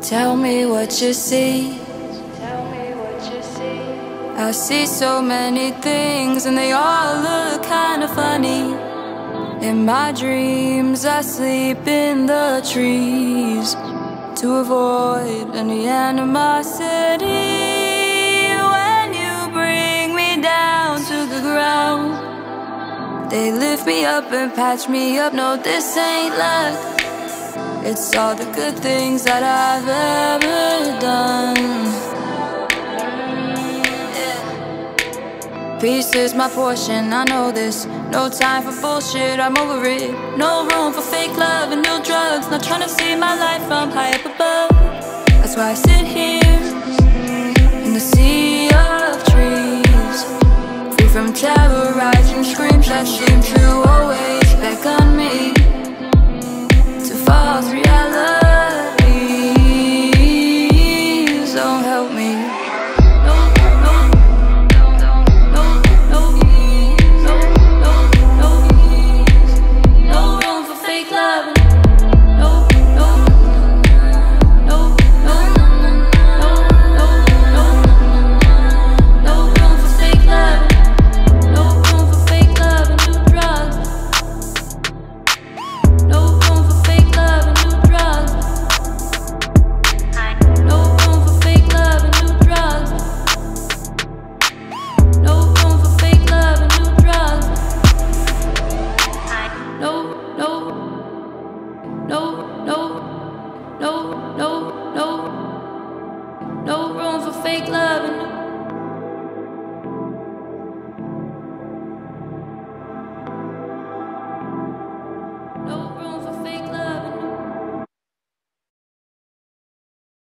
Tell me what you see. Tell me what you see. I see so many things and they all look kinda funny. In my dreams, I sleep in the trees to avoid any animosity. When you bring me down to the ground, they lift me up and patch me up. No, this ain't luck. It's all the good things that I've ever done. Peace is my portion, I know this. No time for bullshit, I'm over it. No room for fake love and no drugs. Not trying to see my life from high up above. That's why I sit here in the sea of trees. Free from terrorizing screams that seem to sing. No, no, no, no room for fake love